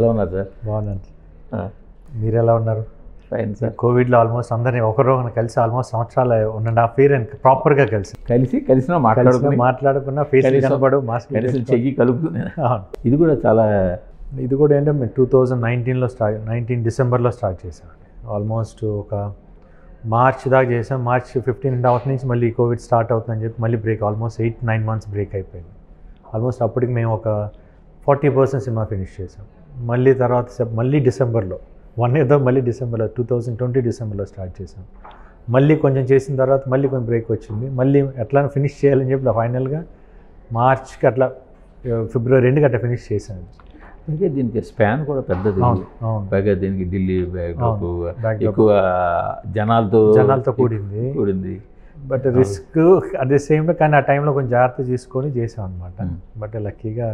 ఎలా ఉన్నారు సార్? బాగున్నాను. మీరు ఎలా ఉన్నారు? ఫైన్ సార్ కోవిడ్లో ఆల్మోస్ట్ అందరినీ ఒకరిని కలిసి ఆల్మోస్ట్ సంవత్సరాలు హాఫ్ ఇయర్ ప్రాపర్గా కలిసి. కలిసి కలిసిన కలిసి మాట్లాడుకుని మాట్లాడుకున్న ఫేస్ కనబడు మాస్క్ కలిసి చెయ్యి కలుపుకుని. ఇది కూడా చాలా ఇది కూడా ఏంటంటే మేము టూ థౌజండ్ నైన్టీన్లో స్టార్ట్ నైన్టీన్ డిసెంబర్లో స్టార్ట్ చేసామండి ఆల్మోస్ట్ ఒక మార్చ్ దాకా చేసాం మార్చ్ ఫిఫ్టీన్ అవుట్ నుంచి మళ్ళీ కోవిడ్ స్టార్ట్ అవుతుందని చెప్పి మళ్ళీ break almost eight nine months break అయిపోయింది. ఆల్మోస్ట్ అప్పటికి మేము ఒక ఫార్టీ పర్సెంట్ సినిమా ఫినిష్ చేసాం మళ్ళీ తర్వాత మళ్ళీ డిసెంబర్లో వన్ ఇయర్ దో మళ్ళీ డిసెంబర్లో టూ థౌజండ్ ట్వంటీ డిసెంబర్లో స్టార్ట్ చేసాం మళ్ళీ కొంచెం చేసిన తర్వాత మళ్ళీ కొంచెం బ్రేక్ వచ్చింది. మళ్ళీ ఎట్లా ఫినిష్ చేయాలని చెప్పి ఫైనల్గా మార్చ్కి అట్లా ఫిబ్రవరి రెండుకి అట్లా ఫినిష్ చేశాను. అందుకే దీనికి స్పాన్ కూడా పెద్దది. పైగా దీనికి ఢిల్లీ. ఎక్కువ జనాలతో జనాలతో కూడింది. కూడింది. But risk at the same కానీ ఆ టైంలో కొంచెం జాగ్రత్త తీసుకొని చేసాం అనమాట. బట్ లక్కీగా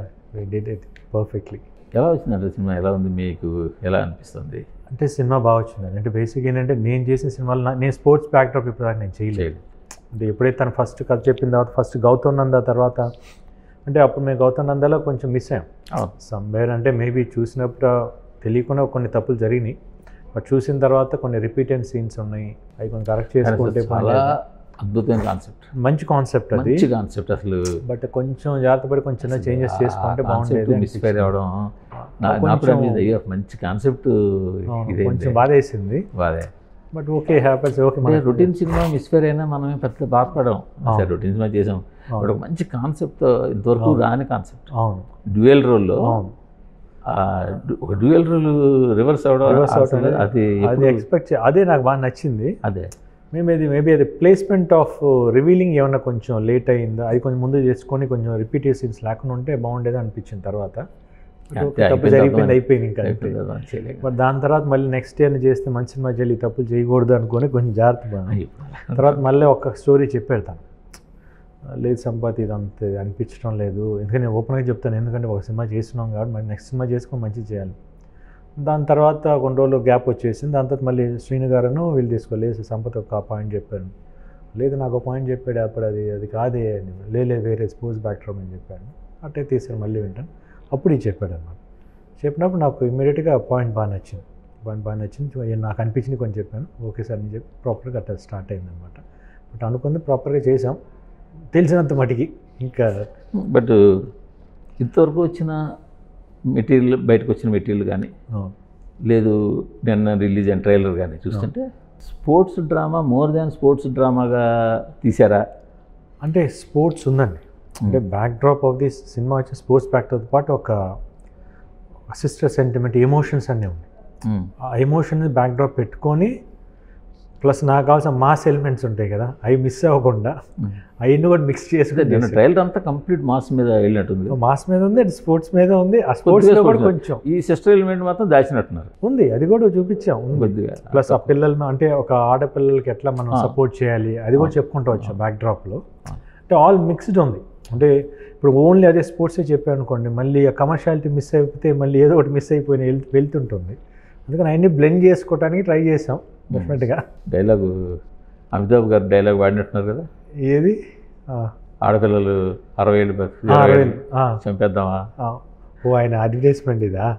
డిడ్ ఇట్ పర్ఫెక్ట్లీ ఎలా వచ్చిందంటే సినిమా? ఎలా ఉంది మీకు? ఎలా అనిపిస్తుంది? అంటే సినిమా బాగా వచ్చిందండి. అంటే బేసిక్ ఏంటంటే నేను చేసిన సినిమాలు నా- నేను స్పోర్ట్స్ బ్యాక్డ్రాప్ ఇప్పుడు దాకా నేను చేయలేదు. అంటే ఎప్పుడైతే తను ఫస్ట్ కథ చెప్పిన తర్వాత ఫస్ట్ గౌతమ్ నంద తర్వాత అంటే అప్పుడు మేము గౌతమ్ నందలో కొంచెం మిస్ అయ్యాం. సమ్వేర్ అంటే మేబీ చూసినప్పుడు తెలియకుండా కొన్ని తప్పులు జరిగినాయి. బట్ చూసిన తర్వాత కొన్ని రిపీటెడ్ సీన్స్ ఉన్నాయి. అవి కొంచెం కరెక్ట్ చేసుకుంటే అద్భుతమైన కాన్సెప్ట్ మంచి కాన్సెప్ట్ అది. మంచి కాన్సెప్ట్ అసలు. బట్ కొంచెం జాగ్రత్త పడి కొంచెం చేంజెస్ చేసుకుంటే బాగుండేది మిస్ఫైర్ అనిపించింది, అయ్యో మంచి కాన్సెప్ట్ ఇదే కొంచెం బాధ వేసింది బాధే. బట్ ఓకే హ్యాపీస్ ఓకే రొటీన్ సినిమా మిస్ఫైర్ అయినా మనం పెద్ద బాధపడం అవును. సరే రొటీన్ సినిమా చేసాం. బట్ ఒక మంచి కాన్సెప్ట్ ఇంతవరకు రాని కాన్సెప్ట్ అవును. డ్యూయల్ రోల్లో ఒక డ్యూయల్ రోల్ రివర్స్ అవడం అది అది ఎక్స్పెక్ట్ అదే నాకు బాగా నచ్చింది. అదే. మేము ఇది మేబీ అది ప్లేస్మెంట్ ఆఫ్ రివీలింగ్ ఏమన్నా కొంచెం లేట్ అయిందా అది కొంచెం ముందు చేసుకొని కొంచెం రిపీటెడ్ సీన్స్ లేకుండా ఉంటే బాగుండేది అనిపించిన తర్వాత. తప్పు అయిపోయింది, జరిగిపోయింది. అయిపోయింది ఇంకా. బట్ దాని తర్వాత మళ్ళీ నెక్స్ట్ ఇయర్ చేస్తే మంచి సినిమా చేయాలి ఈ తప్పులు చేయకూడదు అనుకొని కొంచెం జాగ్రత్త. తర్వాత మళ్ళీ ఒక స్టోరీ చెప్పాడు తను. లేదు సంపాతి ఇది అంత అనిపించడం లేదు. ఎందుకంటే నేను ఓపెన్గా చెప్తాను ఎందుకంటే ఒక సినిమా చేస్తున్నాం కాబట్టి మరి నెక్స్ట్ సినిమా చేసుకొని మంచిగా చేయాలి. దాని తర్వాత కొన్ని రోజులు గ్యాప్ వచ్చేసింది. దాని తర్వాత మళ్ళీ శ్రీను గారును వీళ్ళు తీసుకోలేదు సంపత్ ఒక పాయింట్ చెప్పాను లేదు నాకు ఒక పాయింట్ చెప్పాడు అప్పుడు అది అది కాదే అని. లేలే వేరే స్పోర్ట్స్ బ్యాక్డ్రాప్ అని చెప్పాను అట్టే తీసాను మళ్ళీ వింటాను. అప్పుడు ఇది చెప్పాడు అన్నమాట చెప్పినప్పుడు నాకు ఇమ్మీడియట్గా పాయింట్ బాగా నచ్చింది. పాయింట్ బాగా నచ్చింది. నాకు అనిపించింది కొంచెం చెప్పాను. ఓకే సార్ అని చెప్పి ప్రాపర్గా అట్లా స్టార్ట్ అయింది అనమాట బట్ అనుకుంది ప్రాపర్గా చేసాం తెలిసినంత మటుకి ఇంకా బట్ ఇంతవరకు వచ్చిన మెటీరియల్ బయటకు వచ్చిన మెటీరియల్ కానీ. లేదు నిన్న రిలీజ్ అయిన ట్రైలర్ కానీ చూస్తుంటే sports drama more than sports డ్రామాగా తీసారా అంటే స్పోర్ట్స్ ఉందండి. అంటే back drop of this cinema వచ్చి స్పోర్ట్స్ బ్యాక్తో పాటు ఒక సిస్టర్ సెంటిమెంట్ ఎమోషన్స్ అన్నీ ఉన్నాయి. ఆ ఎమోషన్ బ్యాక్ డ్రాప్ పెట్టుకొని ప్లస్ నాకు కావాల్సిన మాస్ ఎలిమెంట్స్ ఉంటాయి కదా అవి మిస్ అవ్వకుండా అవన్నీ కూడా మిక్స్ చేసుకుంటే ట్రైలర్ అంతా కంప్లీట్ మాస్ మీద వెళ్ళినట్టుంది. మాస్ మీద ఉంది అది స్పోర్ట్స్ మీద ఉంది ఆ స్పోర్ట్స్లో కూడా కొంచెం. ఈ సిస్టర్ ఎలిమెంట్ మాత్రం దాచినట్టున్నారు. ఉంది అది కూడా చూపించాం ఉంది. కొద్దిగా. ప్లస్ ఆ పిల్లలు అంటే ఒక ఆడపిల్లలకి ఎట్లా మనం. సపోర్ట్ చేయాలి అది కూడా చెప్పుకుంటూ వచ్చాం బ్యాక్ డ్రాప్లో అంటే ఆల్ మిక్స్డ్ ఉంది. అంటే ఇప్పుడు ఓన్లీ అదే స్పోర్ట్సే చెప్పాను అనుకోండి మళ్ళీ ఆ కమర్షియాలిటీ మిస్ అయిపోతే మళ్ళీ ఏదో ఒకటి మిస్ అయిపోయిన వెళ్- వెళ్తుంటుంది. అందుకని అవన్నీ బ్లెండ్ చేసుకోవడానికి ట్రై చేసాం. డెఫినెట్గా డైలాగు అమితాబ్ గారు డైలాగ్ వాడినట్టున్నారు కదా? ఏది? ఆడపిల్లలు అరవై ఏళ్ళు చంపేద్దామా. ఓ ఆయన అడ్వర్టైజ్మెంట్ ఇదా?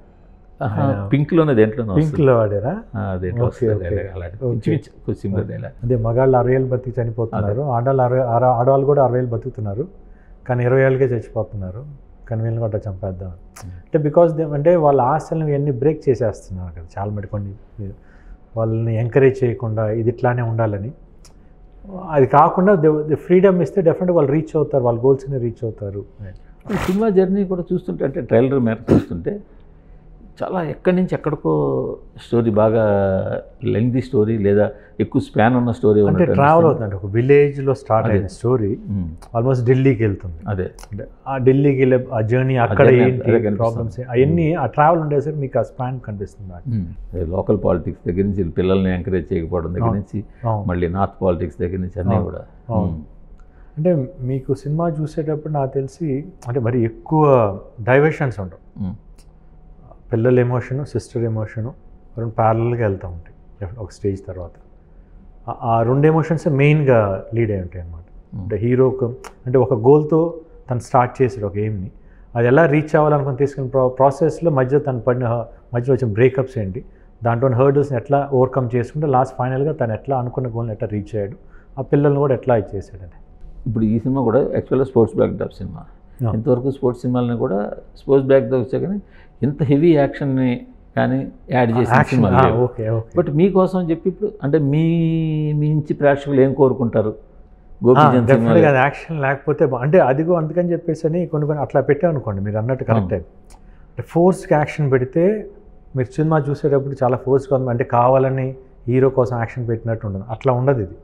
పింక్లోనే దేంట్లోనే పింక్లో వాడారా? దేంట్లో. డైలాగ్ అదే మగాళ్ళు అరవై ఏళ్ళు బతికి చనిపోతున్నారు. ఆడవాళ్ళు అరవై అర- ఆడవాళ్ళు కూడా అరవై ఏళ్ళు బతుకుతున్నారు. కానీ ఇరవై ఏళ్ళకే చచ్చిపోతున్నారు. కానీ వీళ్ళని కూడా చంపేద్దాం. అంటే బికాస్ అంటే వాళ్ళ ఆశలను ఇవన్నీ బ్రేక్ చేసేస్తున్నారు కదా చాలా మటుకు కొన్ని వాళ్ళని ఎంకరేజ్ చేయకుండా ఇది ఇట్లానే ఉండాలని. అది కాకుండా ఫ్రీడమ్ ఇస్తే డెఫినెట్ వాళ్ళు రీచ్ అవుతారు వాళ్ళ గోల్స్ని రీచ్ అవుతారు. సినిమా జర్నీ కూడా చూస్తుంటే అంటే ట్రైలర్ మేర చూస్తుంటే చాలా ఎక్కడి నుంచి ఎక్కడికో స్టోరీ బాగా లెంగ్ది స్టోరీ లేదా ఎక్కువ స్పాన్ ఉన్న స్టోరీ అంటే ట్రావెల్ అవుతుంది ఒక విలేజ్లో స్టార్ట్ అయిన స్టోరీ ఆల్మోస్ట్ ఢిల్లీకి వెళ్తుంది అదే అంటే ఆ ఢిల్లీకి వెళ్ళే ఆ జర్నీ అక్కడ ఏంటి. ప్రాబ్లమ్స్ అవన్నీ ఆ ట్రావెల్ ఉండేసరికి మీకు ఆ స్పాన్ కనిపిస్తుంది. లోకల్ పాలిటిక్స్ దగ్గర నుంచి పిల్లల్ని ఎంకరేజ్ చేయకపోవడం దగ్గర. నుంచి. మళ్ళీ నార్త్ పాలిటిక్స్ దగ్గర నుంచి అన్నీ. కూడా. అంటే మీకు సినిమా చూసేటప్పుడు నాకు తెలిసి అంటే మరి ఎక్కువ డైవర్షన్స్ ఉండవు. పిల్లల ఎమోషను సిస్టర్ ఎమోషను రెండు ప్యారల్గా వెళ్తూ ఉంటాయి. ఒక స్టేజ్ తర్వాత. ఆ- రెండు ఎమోషన్స్ మెయిన్గా లీడ్ అయి ఉంటాయి అన్నమాట. అంటే హీరోకు అంటే ఒక గోల్తో తను స్టార్ట్ చేసాడు ఒక ఎయిమ్ని అది ఎలా రీచ్ అవ్వాలనుకుని తీసుకున్న ప్రా ప్రాసెస్లో మధ్య తను పడిన మధ్యలో వచ్చిన బ్రేకప్స్ ఏంటి? దాంట్లో హర్డల్స్ని ఎట్లా ఓవర్కమ్ చేసుకుంటే లాస్ట్ ఫైనల్గా తను ఎట్లా అనుకున్న గోల్ని ఎట్లా రీచ్ అయ్యాడు? ఆ పిల్లల్ని కూడా ఎట్లా ఇచ్చేసాడని ఇప్పుడు ఈ సినిమా కూడా యాక్చువల్గా స్పోర్ట్స్ బ్యాక్డ్రాప్ సినిమా. Yeah. ఇంతవరకు స్పోర్ట్స్ సినిమాలని కూడా స్పోర్ట్స్ బ్యాక్డ్రాప్ వచ్చా కానీ ఇంత హెవీ యాక్షన్ని కానీ యాడ్ చేసిన సినిమా ఓకే బట్ మీకోసం అని చెప్పి ఇప్పుడు అంటే మీ మీ నుంచి ప్రేక్షకులు ఏం కోరుకుంటారు? అది యాక్షన్ లేకపోతే అంటే అదిగో అందుకని చెప్పేసి అని కొన్ని కొన్ని అట్లా పెట్టామనుకోండి మీరు అన్నట్టు కరెక్టే. అంటే ఫోర్స్కి యాక్షన్ పెడితే మీరు సినిమా చూసేటప్పుడు చాలా ఫోర్స్గా ఉంది. అంటే కావాలని హీరో కోసం యాక్షన్ పెట్టినట్టు ఉంటుంది అట్లా ఉండదు ఇది.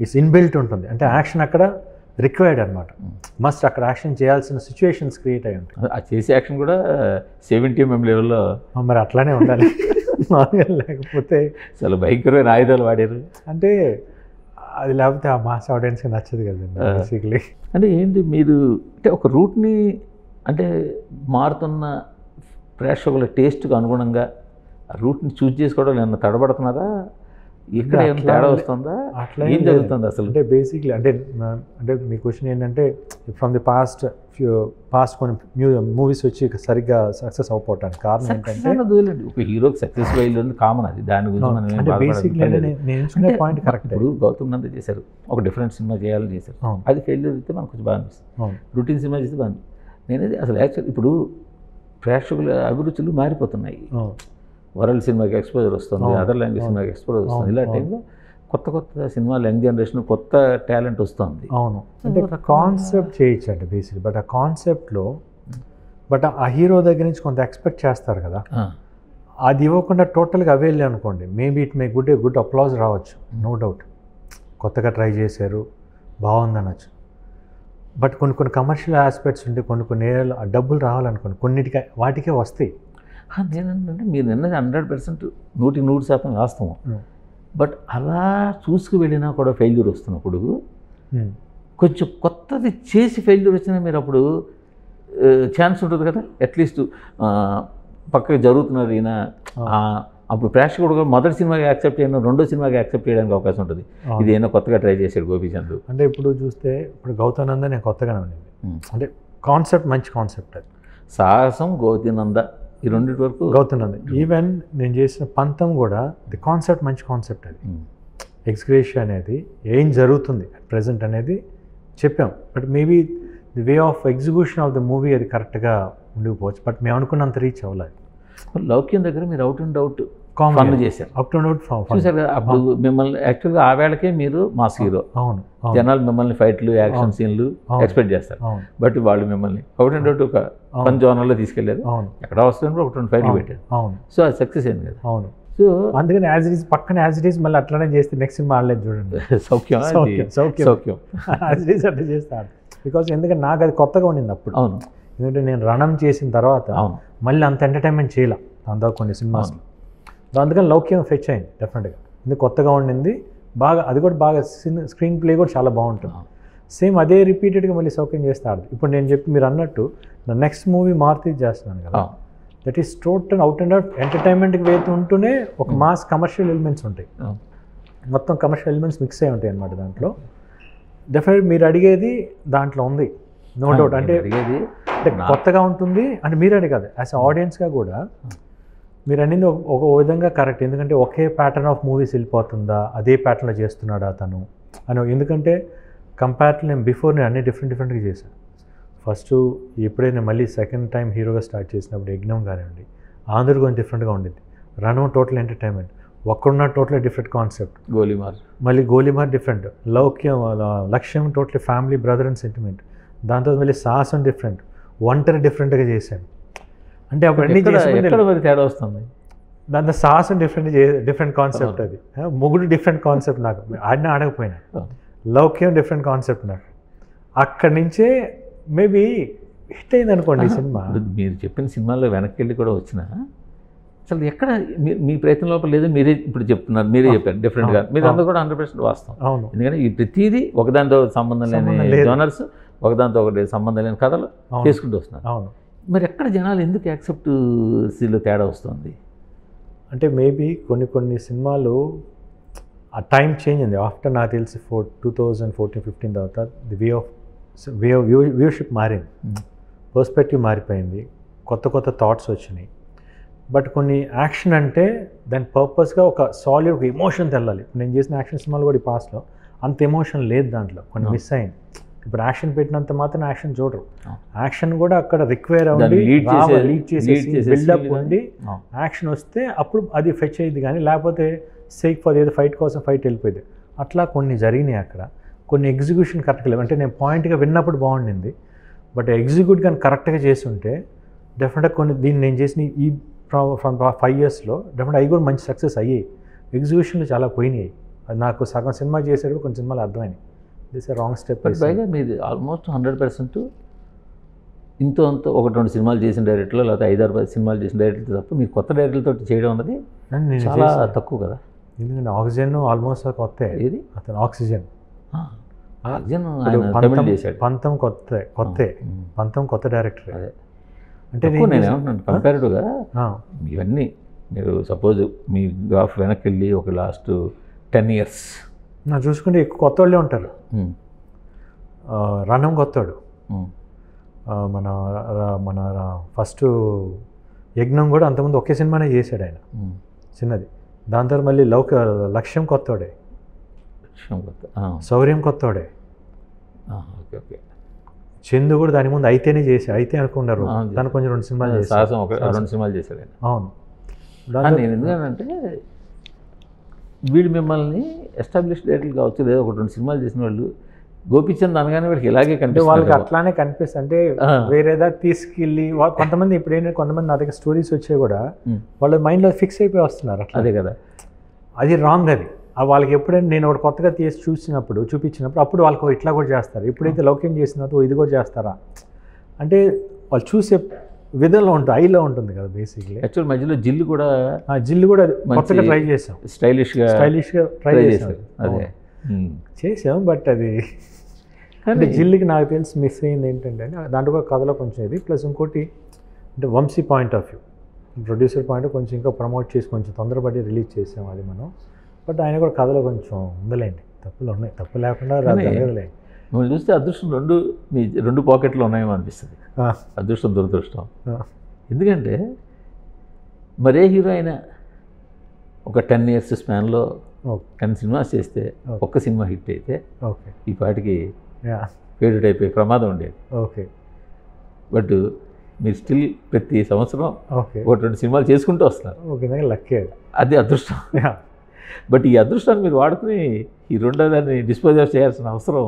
ఇట్స్ ఇన్బిల్ట్ ఉంటుంది. అంటే యాక్షన్ అక్కడ రిక్వైర్డ్ అనమాట మస్ట్ అక్కడ యాక్షన్ చేయాల్సిన సిచ్యువేషన్స్ క్రియేట్ అయి ఉంటాయి. ఆ చేసే యాక్షన్ కూడా సెవెంటీ ఎంఎం లెవెల్లో మరి అట్లానే ఉండాలి. మామూలుగా లేకపోతే చాలా భయంకరమైన ఆయుధాలు వాడారు. అంటే అది లేకపోతే ఆ మాస్ ఆడియన్స్కి నచ్చదు కదండి బేసిక్లీ అంటే ఏంటి మీరు అంటే ఒక రూట్ని అంటే మారుతున్న ప్రేక్షకుల టేస్ట్కి అనుగుణంగా ఆ రూట్ని చూజ్ చేసుకోవడం ఏమన్నా తడబడుతున్నారా? ఇక్కడ తేడా వస్తుందా? అట్లా ఏం జరుగుతుంది. అసలు? అంటే బేసిక్లీ అంటే అంటే మీ క్వశ్చన్ ఏంటంటే from the past few past కొన్ని మూవీస్ వచ్చి సరిగ్గా సక్సెస్ అవ్వటానికి కారణం ఏంటంటే ఒక హీరోకి సక్సెస్ అయ్యింది కామన్ అది. దాని గురించి మనం అంటే బేసిక్లీ. నేను ఎంచుకునే పాయింట్ కరెక్ట్ ఇప్పుడు గౌతమ్ నంద చేశారు. ఒక డిఫరెంట్ సినిమా చేయాలని చేశారు. అది ఫెయిల్యూర్ అయితే మనకు కొంచెం బాగా అనిపిస్తుంది. రొటీన్ సినిమా చేస్తే బాగా నేనేది అసలు యాక్చువల్ ఇప్పుడు ప్రేక్షకుల అభిరుచులు మారిపోతున్నాయి. వరల్డ్ సినిమాకి ఎక్స్పోజర్ వస్తుంది అదర్ లాంగ్వేజ్ సినిమాకి ఎక్స్పోజర్ వస్తుంది. ఇలా. టైంలో కొత్త కొత్త సినిమాలు యంగ్ జనరేషన్ కొత్త టాలెంట్ వస్తుంది. అవును. అంటే కాన్సెప్ట్ చేయొచ్చండి బేసిక్ బట్ ఆ కాన్సెప్ట్లో బట్ ఆ హీరో దగ్గర నుంచి కొంత ఎక్స్పెక్ట్ చేస్తారు కదా. ఆ, అది ఇవ్వకుండా టోటల్గా అవైలే అనుకోండి maybe it may good good applause రావచ్చు నో డౌట్. కొత్తగా ట్రై చేశారు బాగుంది అనొచ్చు బట్ కొన్ని కొన్ని కమర్షియల్ ఆస్పెక్ట్స్ ఉంటే కొన్ని కొన్ని ఏరియాలో ఆ డబ్బులు రావాలనుకోండి కొన్నిటికి వాటికే వస్తాయి. ఆ, నేనంటే మీరు నిన్నది హండ్రెడ్ పర్సెంట్ నూటికి నూరు శాతం వాస్తవం. బట్ అలా చూసుకు వెళ్ళినా కూడా ఫెయిల్యూర్ వస్తున్నప్పుడు. కొంచెం కొత్తది చేసి ఫెయిల్యూర్ వచ్చినా మీరు అప్పుడు ఛాన్స్ ఉంటుంది కదా అట్లీస్ట్ పక్కకి జరుగుతున్నారు ఈయన అప్పుడు ప్రేక్షకుడు కూడా మొదటి సినిమాకి యాక్సెప్ట్ చేయను రెండో సినిమాకి యాక్సెప్ట్ చేయడానికి అవకాశం ఉంటుంది. ఇది ఏమో కొత్తగా ట్రై చేశాడు గోపీచంద్ అంటే ఇప్పుడు చూస్తే ఇప్పుడు గౌతానంద నేను కొత్తగానే ఉండింది. అంటే కాన్సెప్ట్ మంచి కాన్సెప్ట్ సాహసం గోతినంద ఈ రెండింటి వరకు గౌతానంద ఈవెన్ నేను చేసిన పంతం కూడా ది కాన్సెప్ట్ మంచి కాన్సెప్ట్ అది. Hmm. ఎక్స్గ్రేషియా అనేది ఏం జరుగుతుంది అట్ ప్రజెంట్ అనేది చెప్పాం. But maybe the way of execution of the movie అది కరెక్ట్గా ఉండిపోవచ్చు. బట్ మేము అనుకున్నంత రీచ్ అవ్వలేదు. లౌక్యం దగ్గర మీరు అవుట్ అండ్ అవుట్ ఫన్ చేశారు. అప్ టు అవుట్ చూసారు కదా అప్పుడు మిమ్మల్ని యాక్చువల్గా ఆ వేళకే మీరు మాస్ హీరో. అవును. జనాలు మిమ్మల్ని ఫైట్లు యాక్షన్. సీన్లు. ఎక్స్పెక్ట్ చేస్తారు. అవును. బట్ వాళ్ళు మిమ్మల్ని అవుట్ అండ్ అవుట్ ఒక. ఫన్ జోనర్లో తీసుకెళ్ళారు. అవును. ఎక్కడ వస్తున్నప్పుడు ఒక రెండు ఫైట్లు. పెట్టారు. అవును. సో అది సక్సెస్ అయింది కదా. అవును. సో అందుకని యాజ్ ఇట్ ఈస్ పక్కన యాజ్ ఇట్ ఈస్ మళ్ళీ అట్లానే చేస్తే నెక్స్ట్ సినిమా ఆడలేదు చూడండి. Soukhyam Soukhyam, Soukhyam. Soukhyam. As it is అట్లా చేస్తాడు బికాస్ ఎందుకంటే నాకు అది కొత్తగా ఉండింది అప్పుడు. అవును. ఎందుకంటే నేను రణం చేసిన తర్వాత అవును. మళ్ళీ అంత ఎంటర్టైన్మెంట్ చేయాల. దాంతో కొన్ని సినిమాస్. అందుకని లౌక్యం ఫెచ్ అయింది డెఫినెట్గా ఇది కొత్తగా ఉండింది బాగా అది కూడా బాగా స్క్రీన్ ప్లే కూడా చాలా బాగుంటుంది. సేమ్ అదే రిపీటెడ్గా మళ్ళీ సౌఖ్యం చేస్తాడు. ఇప్పుడు నేను చెప్పి మీరు అన్నట్టు నా నెక్స్ట్ మూవీ మారుతి చేస్తున్నాను కదా. That is total out and out ఎంటర్టైన్మెంట్కి వేస్తూ ఉంటూనే ఒక మాస్ కమర్షియల్ ఎలిమెంట్స్ ఉంటాయి. మొత్తం కమర్షియల్ ఎలిమెంట్స్ మిక్స్ అయి ఉంటాయి అన్నమాట దాంట్లో. డెఫినెట్ మీరు అడిగేది దాంట్లో ఉంది. నో డౌట్ అంటే అడిగేది అంటే కొత్తగా ఉంటుంది. అంటే మీరే కాదు యాజ్ ఆడియన్స్గా కూడా మీరు అనేది ఒక- విధంగా కరెక్ట్. ఎందుకంటే ఒకే ప్యాటర్న్ ఆఫ్ మూవీస్ వెళ్ళిపోతుందా? అదే ప్యాటర్న్లో చేస్తున్నాడా తను? అని ఎందుకంటే కంపేర్ నేను బిఫోర్ నేను అన్ని డిఫరెంట్ డిఫరెంట్గా చేశాను ఫస్ట్ ఎప్పుడైనా మళ్ళీ సెకండ్ టైం హీరోగా స్టార్ట్ చేసినప్పుడు యజ్ఞం కానివ్వండి ఆంధ్ర కొంచెం డిఫరెంట్గా ఉండింది రణం టోటల్ ఎంటర్టైన్మెంట్ ఒక్కడున్న టోటల్ డిఫరెంట్ కాన్సెప్ట్ గోలీమార్. మళ్ళీ Golimaar different Loukyam Lakshyam totally family brother and sentiment దాంతో మళ్ళీ సాహసం డిఫరెంట్ ఒంటరి డిఫరెంట్గా చేశాను. అంటే అప్పుడు ఎక్కడ మరి తేడా వస్తుంది? దాంతో సాహసం డిఫరెంట్ డిఫరెంట్ కాన్సెప్ట్ అది. మొగుడు డిఫరెంట్ కాన్సెప్ట్ నాకు. ఆడిన ఆడకపోయినా. లౌక్యం డిఫరెంట్ కాన్సెప్ట్ నాకు. అక్కడి నుంచే మేబీ హిట్ అయింది అనుకోండి సినిమా. మీరు చెప్పిన సినిమాల్లో వెనక్కి వెళ్ళి కూడా వచ్చిన అసలు ఎక్కడ మీ మీ ప్రయత్నం లోపల లేదు మీరే ఇప్పుడు చెప్తున్నారు మీరే చెప్పారు డిఫరెంట్గా మీరు అందరూ కూడా హండ్రెడ్ పర్సెంట్ అవును. ఎందుకంటే ఈ ప్రతిదీ ఒకదానితో సంబంధం లేని. జోనర్స్ ఒకదానితో ఒకటి సంబంధం లేని కథలు. చేసుకుంటూ వస్తున్నారు. అవును. మరి ఎక్కడ జనాలు ఎందుకు యాక్సెప్ట్ సీలో తేడా వస్తుంది? అంటే మేబీ కొన్ని కొన్ని సినిమాలు ఆ టైం చేంజ్ అయింది ఆఫ్టర్ నాకు తెలిసి four two thousand fourteen fifteen తర్వాత the way of way of viewership మారింది. పర్స్పెక్టివ్ మారిపోయింది. కొత్త కొత్త థాట్స్ వచ్చినాయి. బట్ కొన్ని యాక్షన్ అంటే దాని పర్పస్గా ఒక సాలిడ్ ఒక ఎమోషన్ తెల్లాలి. నేను చేసిన యాక్షన్ సినిమాలు కూడా ఈ పాస్ట్లో అంత ఎమోషన్ లేదు దాంట్లో. కొన్ని. మిస్ అయింది ఇప్పుడు యాక్షన్ పెట్టినంత మాత్రం యాక్షన్ చూడరు. యాక్షన్ కూడా అక్కడ రిక్వైర్ అవ్వండి లీడ్ చేసే బిల్డప్ ఉండి. యాక్షన్ వస్తే అప్పుడు అది ఫెచ్ అయ్యింది కానీ లేకపోతే సేక్ ఫర్ ఏదో ఫైట్ కోసం ఫైట్ వెళ్ళిపోయింది. అట్లా కొన్ని జరిగినాయి అక్కడ. కొన్ని ఎగ్జిక్యూషన్ కరెక్ట్గా లేవు. అంటే నేను పాయింట్గా విన్నప్పుడు బాగుండింది. బట్ ఎగ్జిక్యూట్ కానీ కరెక్ట్గా చేసి ఉంటే డెఫినెట్గా కొన్ని దీన్ని నేను చేసిన ఈ ఫ్రమ్ ఫైవ్ ఇయర్స్లో డెఫినెట్ అవి కూడా మంచి సక్సెస్ అయ్యాయి. ఎగ్జిక్యూషన్లు చాలా పోయినాయి. అది నాకు సగం సినిమా చేసేటప్పుడు కొన్ని సినిమాలు అర్థమైనాయి. దిస్ రాంగ్ స్టెప్ పైగా మీరు ఆల్మోస్ట్ హండ్రెడ్ పర్సెంట్ ఇంతో అంత ఒకటి రెండు సినిమాలు చేసిన డైరెక్టర్లు లేకపోతే ఐదారు పది సినిమాలు చేసిన డైరెక్టర్ తప్ప మీరు కొత్త డైరెక్టర్లతో చేయడం అన్నది నేను చాలా. తక్కువ కదా. ఎందుకంటే ఆక్సిజన్ ఆల్మోస్ట్ కొత్త. ఏది? అతను ఆక్సిజన్. తమిళ్ చేశాడు. పంతం కొత్త కొత్తే. పంతం కొత్త డైరెక్టర్ అదే. అంటే నేను నేను ఏమంటున్నాను కంపారిటివ్గా ఇవన్నీ మీరు సపోజ్ మీ గ్రాఫ్ వెనక్కి వెళ్ళి ఒక లాస్ట్ టెన్ ఇయర్స్ నా చూసుకుంటే ఎక్కువ కొత్త వాళ్ళే ఉంటారు రణం కొత్తవాడు మన మన ఫస్ట్ యజ్ఞం కూడా అంతకుముందు ఒకే సినిమానే చేశాడు ఆయన. చిన్నది. దాని తర్వాత మళ్ళీ లౌక లక్ష్యం కొత్తవాడే శౌర్యం కొత్తవాడే ఓకే ఓకే. చందు కూడా దాని ముందు అయితేనే చేశాడు. అయితే అనుకున్నారు తను కొంచెం రెండు సినిమాలు రెండు సినిమాలు చేశాడు అవును. దాని నేను ఎందుకంటే వీడు మిమ్మల్ని ఎస్టాబ్లిష్ డైరెక్టర్లు కావచ్చు లేదా ఒక రెండు సినిమాలు చేసిన వాళ్ళు గోపిచంద్ అనగానే వాడికి ఇలాగే అంటే వాళ్ళకి కనిపిస్తుంది అట్లానే కనిపిస్తుంది అంటే. వేరేదా తీసుకెళ్ళి కొంతమంది ఇప్పుడు ఏంటంటే కొంతమంది నా దగ్గర స్టోరీస్ వచ్చాయి కూడా. వాళ్ళ మైండ్లో ఫిక్స్ అయిపోయి వస్తున్నారు అదే కదా. అది రాంగ్ అది. వాళ్ళకి ఎప్పుడైనా నేను ఒకటి కొత్తగా తీసి చూసినప్పుడు చూపించినప్పుడు అప్పుడు వాళ్ళకి "ఓ, ఇట్లా కూడా చేస్తారు. ఎప్పుడైతే లౌక్యం చేసినప్పుడు "ఓ, ఇది కూడా చేస్తారా? అంటే వాళ్ళు చూసే విధంలో ఉంటుంది ఐలో ఉంటుంది కదా బేసిక్లీ యాక్చువల్ మధ్యలో జిల్లు కూడా జిల్లు కూడా కొత్తగా ట్రై చేసాం. స్టైలిష్గా స్టైలిష్గా ట్రై ట్రై చేసాం. అదే. చేసాం బట్ అది అంటే జిల్లుకి నాకు తెలిసి మిస్ అయింది ఏంటంటే దాంట్లో కూడా కథలో కొంచెం ఇది. ప్లస్ ఇంకోటి అంటే Vamsi point of view producer point కొంచెం ఇంకా ప్రమోట్ చేసి కొంచెం తొందరపడి రిలీజ్ చేసాం అది మనం. బట్ ఆయన కూడా కథలో కొంచెం ఉందలేండి. తప్పులు ఉన్నాయి. తప్పు లేకుండా జరగదులే. మిమ్మల్ని చూస్తే అదృష్టం రెండు మీ రెండు పాకెట్లో ఉన్నాయేమో అనిపిస్తుంది. అదృష్టం దురదృష్టం. ఎందుకంటే మరే హీరో అయినా ఒక టెన్ ఇయర్స్ స్పాన్లో టెన్ సినిమాస్ చేస్తే ఒక్క సినిమా హిట్ అయితే ఓకే. ఈ పాటికి ఫేడెడ్ అయిపోయే ప్రమాదం ఉండేది. ఓకే. బట్ మీరు స్టిల్ ప్రతి సంవత్సరం ఓకే. ఒకటి రెండు సినిమాలు చేసుకుంటూ వస్తున్నారు ఓకే లక్కీ అది. అది అదృష్టం. యా. బట్ ఈ అదృష్టాన్ని మీరు వాడుకుని ఈ రెండో దాన్ని డిస్పోజ్ ఆఫ్ చేయాల్సిన అవసరం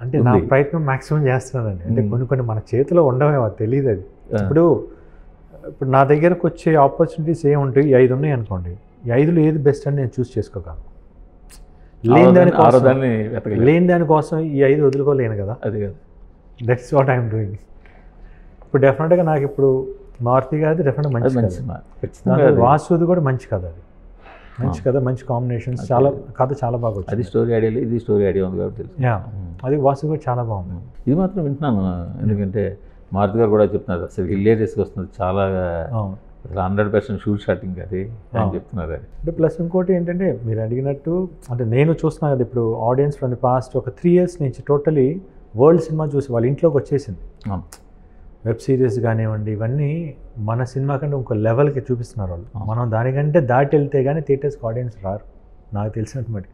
అంటే నా. ప్రయత్నం మాక్సిమం చేస్తున్నానండి. అంటే. కొన్ని కొన్ని మన చేతిలో ఉండవేమో అది తెలియదు అది. ఇప్పుడు ఇప్పుడు నా దగ్గరకు వచ్చే ఆపర్చునిటీస్ ఏముంటాయి ఈ ఐదు ఉన్నాయి అనుకోండి. ఈ ఐదులో ఏది బెస్ట్ అని నేను చూస్ చేసుకోగలను? లేని దానికోసం లేని దానికోసం ఈ ఐదు వదులుకోలేను కదా? అది కదా. దట్స్ వాట్ ఐఎమ్ డూయింగ్ ఇప్పుడు డెఫినెట్గా నాకు ఇప్పుడు మారుతి గారిది డెఫినెట్గా అది మంచి వాసుది కూడా మంచి కథ అది. మంచి కథ మంచి కాంబినేషన్స్ చాలా కథ చాలా బాగా అది వచ్చింది స్టోరీ ఐడియా ఇది స్టోరీ ఐడియా ఉంది కాబట్టి తెలుసు. అది వాసు కూడా చాలా బాగుంది. ఇది మాత్రం వింటున్నాను ఎందుకంటే మారుతి గారు కూడా చెప్తున్నారు అసలు హిలేరియస్గా వస్తుంది చాలా అసలు హండ్రెడ్ పర్సెంట్ షూట్ షాటింగ్ అది అని. చెప్తున్నారు అది. అంటే ప్లస్ ఇంకోటి ఏంటంటే మీరు అడిగినట్టు అంటే నేను చూస్తున్నాను కదా ఇప్పుడు ఆడియన్స్ ఫ్రమ్ ది పాస్ట్ ఒక త్రీ ఇయర్స్ నుంచి టోటలీ వరల్డ్ సినిమా చూసి వాళ్ళ ఇంట్లోకి వచ్చేసింది. వెబ్ సిరీస్ కానివ్వండి ఇవన్నీ మన సినిమా కంటే ఇంకో లెవెల్కి చూపిస్తున్నారు వాళ్ళు. మనం దానికంటే దాటి వెళ్తే కానీ థియేటర్స్కి ఆడియన్స్ రారు. నాకు తెలిసినట్టు మరి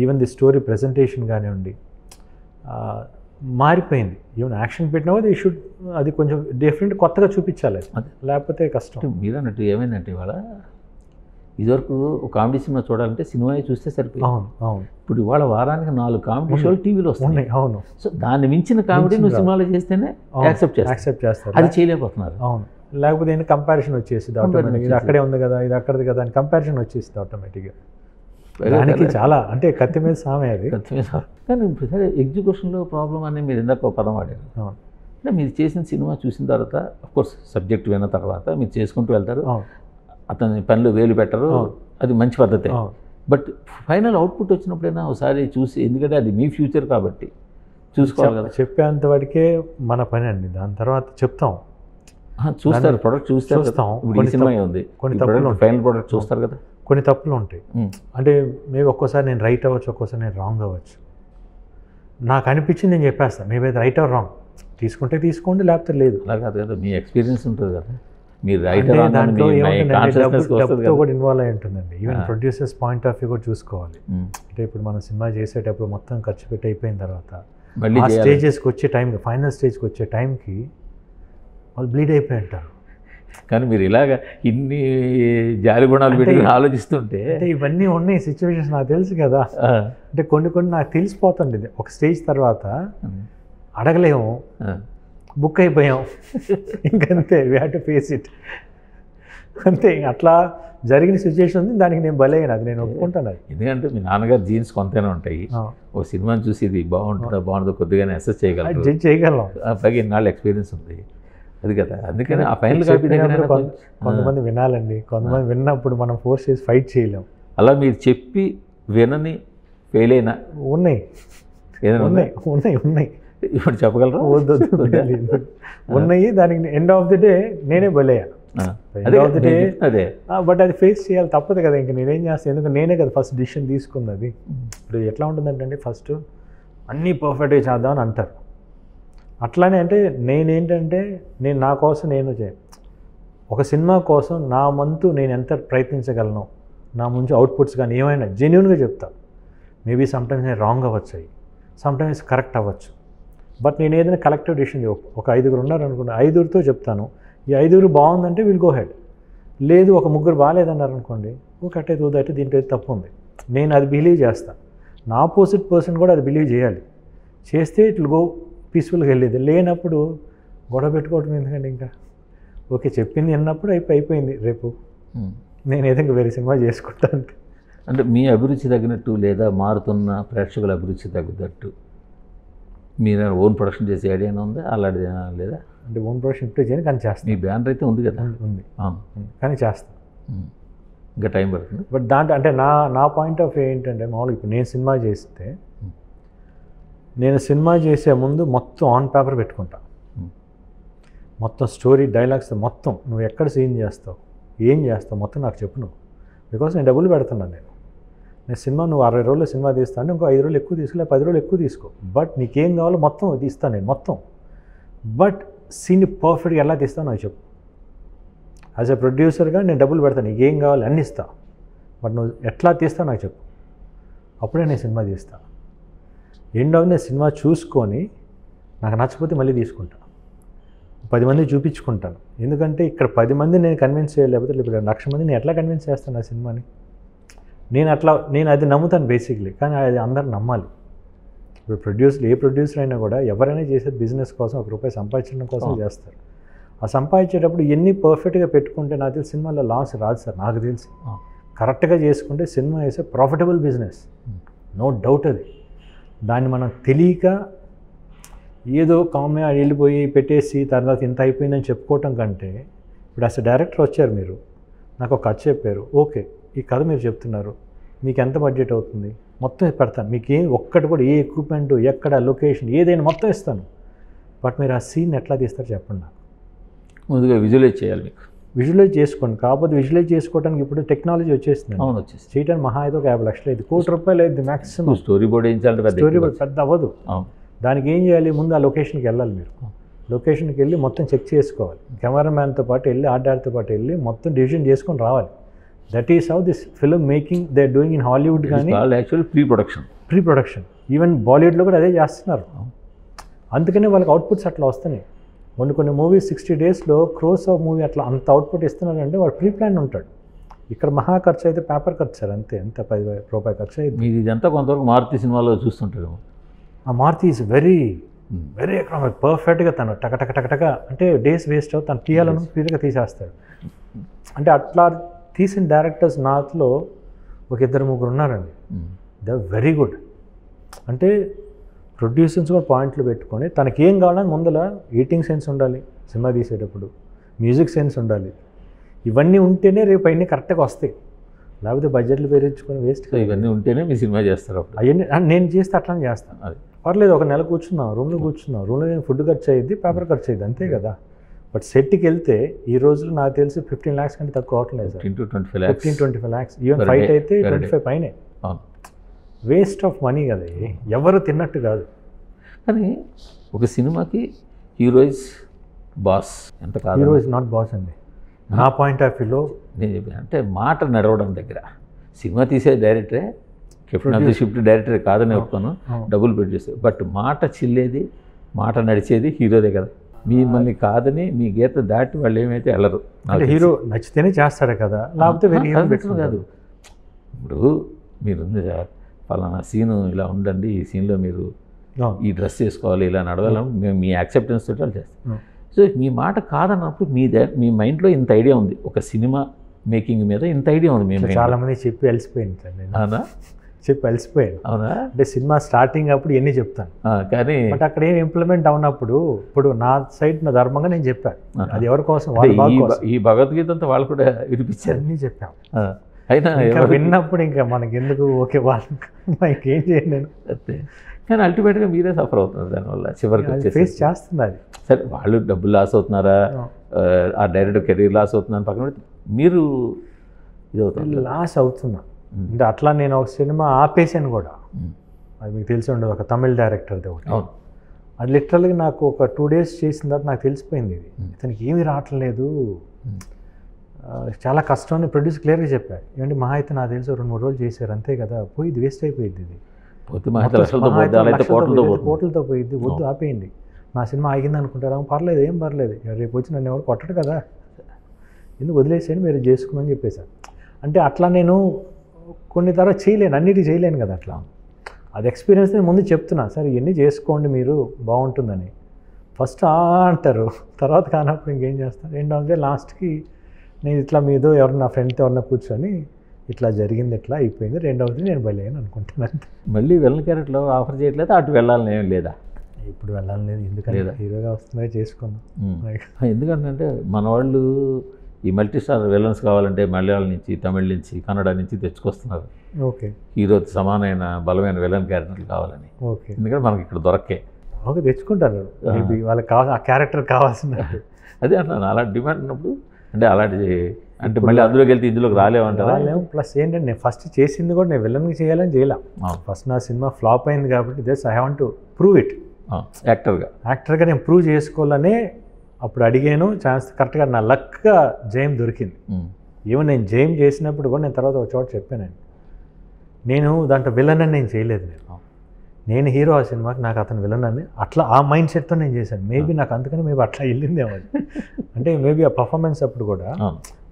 ఈవెన్ ది స్టోరీ ప్రజెంటేషన్ కానివ్వండి మారిపోయింది. ఈవెన్ యాక్షన్ పెట్టినా కూడా ఈ షుడ్ అది కొంచెం డిఫరెంట్ కొత్తగా చూపించాలి. లేకపోతే కష్టం. మీరు అన్నట్టు ఏమైందంటే ఇవాళ ఇదివరకు ఒక కామెడీ సినిమా చూడాలంటే సినిమా చూస్తే సరిపోయింది. అవును అవును. ఇప్పుడు ఇవాళ వారానికి నాలుగు కామెడీ. షోలు టీవీలో వస్తున్నాయి. అవును. సో దాన్ని మించిన కామెడీ నువ్వు సినిమాలో చేస్తేనే యాక్సెప్ట్ చేస్తా యాక్సెప్ట్ చేస్తారు. అది చేయలేకపోతున్నారు. అవును. లేకపోతే ఏంటి కంపారిజన్ వచ్చేసింది ఆటోమేటిక్ ఇది. అక్కడే ఉంది కదా ఇది అక్కడిది కదా అని కంపారిజన్ వచ్చేసింది ఆటోమేటిక్గా దానికి చాలా అంటే కత్తి మీద సామే అది. ఖచ్చితంగా సార్. కానీ సరే ఎగ్జిక్యూషన్లో ప్రాబ్లం అని మీరు ఇందాక పదం వాడారు. అవును. అంటే మీరు చేసిన సినిమా చూసిన తర్వాత కోర్స్ సబ్జెక్ట్ విన్న తర్వాత మీరు చేసుకుంటూ వెళ్తారు. అవును. అతని పనులు వేలు పెట్టరు. అది మంచి పద్ధతే. బట్ ఫైనల్ అవుట్పుట్ వచ్చినప్పుడైనా ఒకసారి చూసి ఎందుకంటే అది మీ ఫ్యూచర్ కాబట్టి చూసుకోవాలి కదా. చెప్- చెప్పేంత వరకే మన పని అండి. దాని తర్వాత చెప్తాం. చూస్తారు. ప్రొడక్ట్ చూస్తారు. చూస్తాం. ఇప్పుడు కొన్ని సినిమా ఉంది కొన్ని తప్పులు. ఫైనల్ ప్రోడక్ట్ చూస్తారు కదా. కొన్ని తప్పులు ఉంటాయి. అంటే మేబీ ఒక్కోసారి నేను రైట్ అవ్వచ్చు ఒక్కోసారి నేను రాంగ్ అవ్వచ్చు. నాకు అనిపించింది నేను చెప్పేస్తాను మేబీ రైట్ ఆర్ రాంగ్. తీసుకుంటే తీసుకోండి లేకపోతే లేదు. అలా కాదు కదా. మీ ఎక్స్పీరియన్స్ ఉంటుంది కదా. మీరు రైటర్ దాంట్లో కూడా ఇన్వాల్వ్ అయి ఉంటుందండి. Even. Producers point of view కూడా చూసుకోవాలి. అంటే ఇప్పుడు మనం సినిమా చేసేటప్పుడు మొత్తం ఖర్చు పెట్టి అయిపోయిన తర్వాత ఆ స్టేజెస్కి వచ్చే టైంకి ఫైనల్ స్టేజ్కి వచ్చే టైంకి వాళ్ళు బ్లీడ్ అయిపోయి ఉంటారు. కానీ మీరు ఇలాగ ఇన్ని జాలి గుణాలు పెట్టుకుని ఆలోచిస్తుంటే అంటే ఇవన్నీ ఉన్నాయి సిచ్యువేషన్స్ నాకు తెలుసు కదా. అంటే కొన్ని కొన్ని నాకు తెలిసిపోతుంది. ఒక స్టేజ్ తర్వాత అడగలేము. బుక్ అయిపోయాం. ఇంకంతే we have to face it అంతే అట్లా జరిగిన సిచ్యువేషన్ ఉంది. దానికి నేను బలయ్యాను అది నేను ఒప్పుకుంటాను అది. ఎందుకంటే మీ నాన్నగారు జీన్స్ కొంతనే ఉంటాయి. ఓ సినిమాని చూసి ఇది బాగుంటుందా బాగుంటుందో కొద్దిగానే అసెస్ అది చేయగలరు జడ్జ్ చేయగలం. పైగా ఇన్నాళ్ళు ఎక్స్పీరియన్స్ ఉంది. అది కదా. అందుకని ఆ ఫైనల్ కాపీ కొంతమంది వినాలండి. కొంతమంది విన్నప్పుడు మనం ఫోర్స్ చేసి ఫైట్ చేయలేం. అలా మీరు చెప్పి వినని ఫెయిల్ అయినా ఉన్నాయి? ఉన్నాయి. ఉన్నాయి ఉన్నాయి. ఇప్పుడు చెప్పగలరా? వద్దు. ఉన్నాయి దానికి ఎండ్ ఆఫ్ ది డే నేనే బలయ్యాను అదే బట్ అది ఫేస్ చేయాలి తప్పదు కదా ఇంక నేనేం చేస్తాను ఎందుకంటే నేనే కదా ఫస్ట్ డిసిషన్ తీసుకున్నది. ఇప్పుడు ఎట్లా ఉంటుందంటే ఫస్ట్ అన్నీ పర్ఫెక్ట్గా చేద్దామని అంటారు. అట్లానే అంటే నేనేంటంటే నేను నా కోసం నేను చే ఒక సినిమా కోసం నా వంతు నేను ఎంత ప్రయత్నించగలను? నా ముందు అవుట్పుట్స్ కానీ ఏమైనా జెన్యున్గా చెప్తా. మేబీ సమ్టైమ్స్ నేను రాంగ్ అవ్వచ్చు అవి. సమ్టైమ్స్ కరెక్ట్ అవ్వచ్చు. బట్ నేను ఏదైనా కలెక్టివ్ డిసిషన్ ఒక ఐదుగురు ఉన్నారు అనుకోండి ఐదుగురితో చెప్తాను. ఈ ఐదుగురు బాగుందంటే విల్ గో హెడ్ లేదు ఒక ముగ్గురు బాగాలేదన్నారు అనుకోండి ఓ కట్టే తూదట్టు దీంట్లో ఏదో తప్పు ఉంది. నేను అది బిలీవ్ చేస్తాను నా ఆపోజిట్ పర్సన్ కూడా అది బిలీవ్ చేయాలి. చేస్తే ఇట్లు గో పీస్ఫుల్గా వెళ్ళేది. లేనప్పుడు గొడవ పెట్టుకోవడం ఎందుకంటే ఇంకా? ఓకే చెప్పింది అన్నప్పుడు అయిపోయి అయిపోయింది రేపు. ఉమ్. నేను ఏదైనా వేరే సినిమా చేసుకుంటాను. అంటే మీ అభిరుచి తగినట్టు లేదా మారుతున్న ప్రేక్షకుల అభిరుచి తగ్గట్టు మీరు ఓన్ ప్రొడక్షన్ చేసే ఐడియా ఉందా? అలాంటిది ఏమైనా లేదా? అంటే ఓన్ ప్రొడక్షన్ ఇప్పుడే చేయను కానీ మీ చేస్తాను బ్యానర్ అయితే ఉంది కదా. ఉంది. కానీ చేస్తాను. ఇంకా టైం పడుతుంది. బట్ దాంట్లో అంటే నా నా పాయింట్ ఆఫ్ ఏంటంటే మామూలుగా ఇప్పుడు నేను సినిమా చేస్తే. నేను సినిమా చేసే ముందు మొత్తం ఆన్ పేపర్ పెట్టుకుంటా. మొత్తం స్టోరీ డైలాగ్స్ మొత్తం నువ్వు ఎక్కడ సీన్ చేస్తావు ఏం చేస్తావు మొత్తం నాకు చెప్పు నువ్వు. బికాస్ నేను డబ్బులు పెడుతున్నాను నేను. నేను సినిమా నువ్వు అరవై రోజులు సినిమా తీస్తాను ఇంకో ఐదు రోజులు ఎక్కువ తీసుకో పది రోజులు ఎక్కువ తీసుకో. బట్ నీకేం కావాలో మొత్తం తీస్తాను నేను మొత్తం. బట్ సీన్ని పర్ఫెక్ట్గా ఎలా తీస్తాను నాకు చెప్పు. యాజ్ ఎ ప్రొడ్యూసర్గా నేను డబ్బులు పెడతాను నీకు ఏం కావాలి అన్ని ఇస్తా. బట్ నువ్వు ఎట్లా తీస్తావు నాకు చెప్పు. అప్పుడే నేను సినిమా తీస్తా. ఎండ్ ఆఫ్ నేను సినిమా చూసుకొని నాకు నచ్చకపోతే మళ్ళీ తీసుకుంటా. పది మంది చూపించుకుంటాను. ఎందుకంటే ఇక్కడ పది మంది నేను కన్విన్స్ చేయలేకపోతే ఇప్పుడు లక్ష మంది నేను ఎట్లా కన్విన్స్ చేస్తాను ఆ సినిమాని? నేను అట్లా నేను అది నమ్ముతాను బేసిక్లీ కానీ అది అందరు నమ్మాలి. ఇప్పుడు ప్రొడ్యూసర్ ఏ ప్రొడ్యూసర్ అయినా కూడా ఎవరైనా చేసేది బిజినెస్ కోసం ఒక రూపాయి సంపాదించడం కోసం. చేస్తారు. ఆ సంపాదించేటప్పుడు ఎన్ని పర్ఫెక్ట్గా పెట్టుకుంటే నాకు తెలిసి సినిమాలో లాస్ రాదు సార్ నాకు తెలిసి. కరెక్ట్గా చేసుకుంటే సినిమా వేసే ప్రాఫిటబుల్ బిజినెస్ నో డౌట్ అది. దాన్ని మనం తెలియక ఏదో కామె వెళ్ళిపోయి పెట్టేసి తర్వాత ఇంత అయిపోయిందని చెప్పుకోవటం కంటే ఇప్పుడు అసలు డైరెక్టర్ వచ్చారు మీరు నాకు ఒక కథ చెప్పారు. ఓకే. ఈ కథ మీరు చెప్తున్నారు. మీకు ఎంత బడ్జెట్ అవుతుంది? మొత్తం పెడతాను. మీకు ఏ ఒక్కటి కూడా ఏ ఎక్విప్మెంట్ ఎక్కడ లొకేషన్ ఏదైనా మొత్తం ఇస్తాను. బట్ మీరు ఆ సీన్ ఎట్లా తీస్తారు చెప్పండి నాకు. ముందుగా విజువలైజ్ చేయాలి మీకు. విజువలైజ్ చేసుకోండి. కాకపోతే విజువలైజ్ చేసుకోవడానికి ఇప్పుడు టెక్నాలజీ వచ్చేస్తుంది అవును వచ్చేసి చేయడానికి మహా అయితే ఒక యాభై లక్షలు అయింది. కోటి రూపాయలు అయింది మ్యాక్సిమం స్టోరీ బోర్డ్ వేయించాలంటే స్టోరీ ఎక్కువ. పెద్ద అవ్వదు. దానికి ఏం చేయాలి? ముందు ఆ లొకేషన్కి వెళ్ళాలి మీరు. లొకేషన్కి వెళ్ళి మొత్తం చెక్ చేసుకోవాలి. కెమెరామ్యాన్తో పాటు వెళ్ళి ఆర్ట్ డైరెక్టర్తో పాటు వెళ్ళి మొత్తం డిసిజన్ చేసుకొని రావాలి. That is how this film making they doing in Hollywood కానీ actual pre production pre production even బాలీవుడ్లో కూడా అదే చేస్తున్నారు. అందుకనే వాళ్ళకి అవుట్పుట్స్ అట్లా వస్తున్నాయి. కొన్ని కొన్ని మూవీస్ సిక్స్టీ డేస్లో క్రోస్ ఆఫ్ మూవీ అట్లా అంత అవుట్పుట్ ఇస్తున్నారంటే వాడు ప్రీ ప్లాన్ ఉంటాడు. ఇక్కడ మహా ఖర్చు అయితే పేపర్ ఖర్చు సార్ అంతే. ఎంత పది రూపాయలు ఖర్చు అయింది మీరు ఇదంతా కొంతవరకు మారుతి సినిమాలో చూస్తుంటారు. ఆ Maruthi is very very economic పర్ఫెక్ట్గా తను టక టక టక టక అంటే డేస్ వేస్ట్ తను తీయాలను స్పీడ్గా తీసేస్తాడు. అంటే అట్లా తీసిన డైరెక్టర్స్ నాతో ఒక ఇద్దరు ముగ్గురు ఉన్నారండి. They very good. అంటే ప్రొడ్యూసర్స్ కూడా పాయింట్లు పెట్టుకొని తనకి ఏం కావాలని ముందల ఎయిటింగ్ సెన్స్ ఉండాలి సినిమా తీసేటప్పుడు మ్యూజిక్ సెన్స్ ఉండాలి. ఇవన్నీ ఉంటేనే రేపు అన్నీ కరెక్ట్గా వస్తాయి. లేకపోతే బడ్జెట్లు పెరించుకొని వేస్ట్ ఇవన్నీ ఉంటేనే మీ సినిమా చేస్తారు అప్పుడు. అవన్నీ నేను చేస్తే అట్లానే చేస్తాను అది. పర్లేదు ఒక నెల కూర్చున్నాం రూమ్లో కూర్చున్నాం రూమ్లో ఫుడ్ ఖర్చు అయ్యింది పేపర్ ఖర్చు అయ్యింది అంతే కదా. బట్ సెట్కి వెళ్తే ఈ రోజులు నాకు తెలిసి ఫిఫ్టీన్ ల్యాక్స్ కంటే తక్కువ అవట్లేదు sir. Fifteen twenty five fifteen twenty five lakhs even fight అయితే ట్వంటీ. ఫైవ్ పైనే. వేస్ట్ ఆఫ్ మనీ కదా. ఎవరు తిన్నట్టు కాదు. కానీ ఒక సినిమాకి హీరోయిస్ బాస్. ఎంత కాదు హీరో ఇస్ నాట్ బాస్ అండి. నా పాయింట్ ఆఫ్ వ్యూలో నేను చెప్పాను అంటే మాట నడవడం దగ్గర. సినిమా తీసే డైరెక్టరే కెప్టెన్ ఆఫ్ ది షిఫ్ట్ డైరెక్టరే కాదని ఒప్పుకోను. డబుల్ ప్రొడ్యూసర్ బట్ మాట చిల్లేది మాట నడిచేది హీరోదే కదా. మిమ్మల్ని కాదని మీ గీత దాటి వాళ్ళు ఏమైతే వెళ్ళరు. హీరో నచ్చితేనే చేస్తాడు కదా లేకపోతే వేరే కాదు. ఇప్పుడు మీరు ఉంది సార్ ఫలానా సీను ఇలా ఉండండి ఈ సీన్లో మీరు ఈ డ్రెస్ వేసుకోవాలి ఇలా నడవాలని మేము మీ యాక్సెప్టెన్స్ తోటి వాళ్ళు చేస్తాం. సో మీ మాట కాదన్నప్పుడు మీ దే మీ మైండ్లో ఇంత ఐడియా ఉంది. ఒక సినిమా మేకింగ్ మీద ఇంత ఐడియా ఉంది మీ మైండ్ చాలా మంది చెప్పి నేను. అవునా? చెప్పి అలసిపోయాను. అవునా? అంటే సినిమా స్టార్టింగ్ అప్పుడు ఎన్ని చెప్తాను. కానీ బట్ అక్కడ ఏం ఇంప్లిమెంట్ అవునప్పుడు ఇప్పుడు నా సైడ్ నా ధర్మంగా నేను చెప్పాను. అది ఎవరి కోసం? వాళ్ళ ఈ భగవద్గీత అంతా వాళ్ళు కూడా వినిపించారు. అన్నీ చెప్పాం. ఆ, అయినా విన్నప్పుడు ఇంకా మనకి ఎందుకు ఓకే వాళ్ళకి ఇంకేం చేయండి నేను అంతే. కానీ అల్టిమేట్గా మీరే సఫర్ అవుతున్నారు దానివల్ల చివరికి ఫేస్ చేస్తుంది అది. సరే వాళ్ళు డబ్బులు లాస్ అవుతున్నారా? ఆ, డైరెక్ట్ కెరీర్ లాస్ అవుతుందని పక్కన మీరు ఇది అవుతుంది? లాస్ అవుతున్నా. అంటే అట్లా నేను ఒక సినిమా ఆపేసాను కూడా. అది మీకు తెలిసి ఉండదు ఒక తమిళ డైరెక్టర్ది ఒకటి. అది లిటరల్గా నాకు ఒక టూ డేస్ చేసిన తర్వాత నాకు తెలిసిపోయింది ఇది. Hmm. ఇతనికి ఏమీ రావట్లేదు Hmm. చాలా కష్టం అని ప్రొడ్యూస్ క్లియర్గా చెప్పారు. ఏమంటే మహా అయితే నాకు తెలిసి రెండు మూడు రోజులు చేశారు అంతే కదా? పోయి ఇది వేస్ట్ అయిపోయింది ఇది. కోట్లతో పోయింది, వద్దు ఆపేయండి. నా సినిమా ఆగింది అనుకుంటారా పర్లేదు ఏం పర్లేదు. రేపు వచ్చి నన్ను ఎవరు కొట్టడు కదా? ఎందుకు వదిలేసేయండి మీరు చేసుకుని చెప్పేశారు. అంటే అట్లా నేను కొన్ని తర్వాత చేయలేను అన్నిటి చేయలేను కదా అట్లా. అది ఎక్స్పీరియన్స్ నేను ముందు చెప్తున్నా సరే ఇవన్నీ చేసుకోండి మీరు బాగుంటుందని. ఫస్ట్ ఆ అంటారు తర్వాత కానప్పుడు ఇంకేం చేస్తాను రెండవది లాస్ట్కి నేను ఇట్లా మీదో ఎవరు నా ఫ్రెండ్తో ఎవరన్నా కూర్చొని ఇట్లా జరిగింది ఇట్లా అయిపోయింది రెండవది నేను బయలుదేరాను అనుకుంటున్నాను మళ్ళీ వెళ్ళని క్యారెట్లో ఆఫర్ చేయట్లేదు? అటు వెళ్ళాలని ఏం లేదా? ఇప్పుడు వెళ్ళాలి లేదు ఎందుకంటే? హీరోగా వస్తుందే చేసుకుందాం. ఎందుకంటే మన వాళ్ళు ఈ మల్టీ స్టార్ విలన్స్ కావాలంటే మలయాళం నుంచి తమిళ నుంచి కన్నడ నుంచి తెచ్చుకొస్తున్నారు. ఓకే. హీరో సమానమైన బలమైన విలన్ క్యారెక్టర్లు కావాలని. ఓకే. ఎందుకంటే మనకి ఇక్కడ దొరకే ఓకే తెచ్చుకుంటారు మేబీ వాళ్ళకి కావాలి ఆ క్యారెక్టర్ కావాల్సినట్టు. అదే అంటున్నాను అలాంటి డిమాండ్ ఉన్నప్పుడు అంటే అలాంటి అంటే మళ్ళీ అందులోకి వెళ్తే ఇందులోకి రాలేమంటారా? వాళ్ళేమో ప్లస్ ఏంటంటే నేను ఫస్ట్ చేసింది కూడా నేను విలన్కి చేయాలని చేయలేం. ఫస్ట్ నా సినిమా ఫ్లాప్ అయింది కాబట్టి thus I want to prove it యాక్టర్గా. యాక్టర్గా నేను ప్రూవ్ చేసుకోవాలనే అప్పుడు అడిగాను ఛాన్స్ కరెక్ట్గా నా లక్గా జయం దొరికింది. ఈవెన్ నేను జయం చేసినప్పుడు కూడా నేను తర్వాత ఒక చోట చెప్పాను నేను దాంట్లో విలన్ అని నేను చేయలేదు నేను. నేను హీరో ఆ సినిమాకి నాకు అతను విలన్ అని అట్లా ఆ మైండ్ సెట్తో నేను చేశాను. మేబీ నాకు అందుకని మేబీ అట్లా వెళ్ళిందేమో. అంటే మేబీ ఆ పర్ఫార్మెన్స్ అప్పుడు కూడా